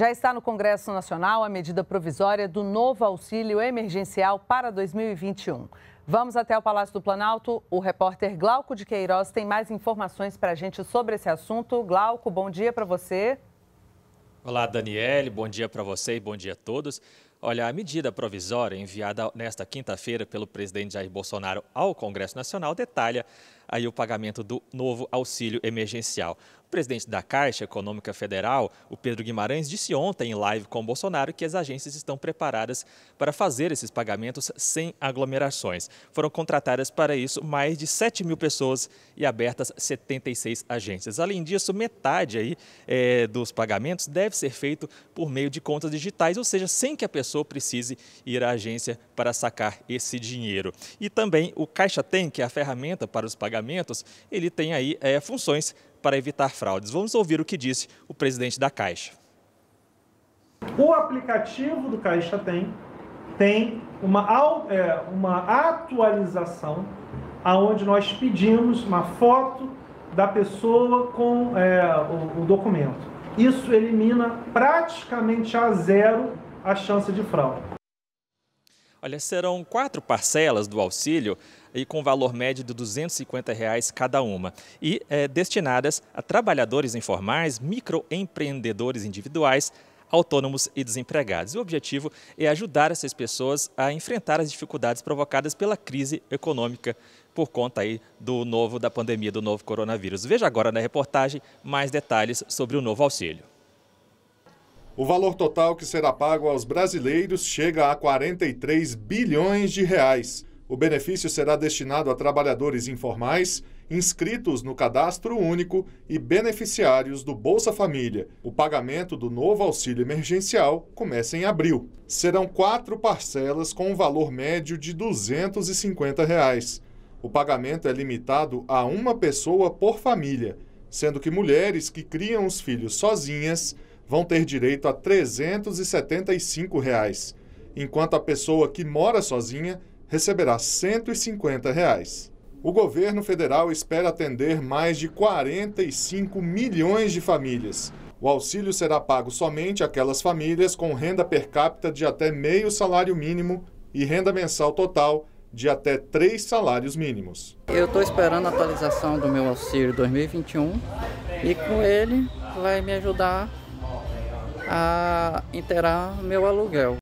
Já está no Congresso Nacional a medida provisória do novo auxílio emergencial para 2021. Vamos até o Palácio do Planalto. O repórter Glauco de Queiroz tem mais informações para a gente sobre esse assunto. Glauco, bom dia para você. Olá, Daniele. Bom dia para você e bom dia a todos. Olha, a medida provisória enviada nesta quinta-feira pelo presidente Jair Bolsonaro ao Congresso Nacional detalha aí o pagamento do novo auxílio emergencial presidente da Caixa Econômica Federal, o Pedro Guimarães, disse ontem em live com Bolsonaro que as agências estão preparadas para fazer esses pagamentos sem aglomerações. Foram contratadas para isso mais de 7 mil pessoas e abertas 76 agências. Além disso, metade aí, é, dos pagamentos deve ser feito por meio de contas digitais, ou seja, sem que a pessoa precise ir à agência para sacar esse dinheiro. E também o Caixa Tem, que é a ferramenta para os pagamentos, ele tem aí é, funções para evitar fraudes. Vamos ouvir o que disse o presidente da Caixa. O aplicativo do Caixa tem tem uma, é, uma atualização aonde nós pedimos uma foto da pessoa com é, o, o documento. Isso elimina praticamente a zero a chance de fraude. Olha, serão quatro parcelas do auxílio e com valor médio de 250 reais cada uma e é, destinadas a trabalhadores informais, microempreendedores individuais, autônomos e desempregados. o objetivo é ajudar essas pessoas a enfrentar as dificuldades provocadas pela crise econômica por conta aí do novo da pandemia do novo coronavírus. Veja agora na reportagem mais detalhes sobre o novo auxílio. O valor total que será pago aos brasileiros chega a 43 bilhões de reais. O benefício será destinado a trabalhadores informais, inscritos no cadastro único e beneficiários do Bolsa Família. O pagamento do novo auxílio emergencial começa em abril. Serão quatro parcelas com um valor médio de 250 reais. O pagamento é limitado a uma pessoa por família, sendo que mulheres que criam os filhos sozinhas vão ter direito a 375 reais, enquanto a pessoa que mora sozinha receberá 150 reais. O governo federal espera atender mais de 45 milhões de famílias. O auxílio será pago somente àquelas famílias com renda per capita de até meio salário mínimo e renda mensal total de até três salários mínimos. Eu estou esperando a atualização do meu auxílio 2021 e com ele vai me ajudar a inteirar meu aluguel.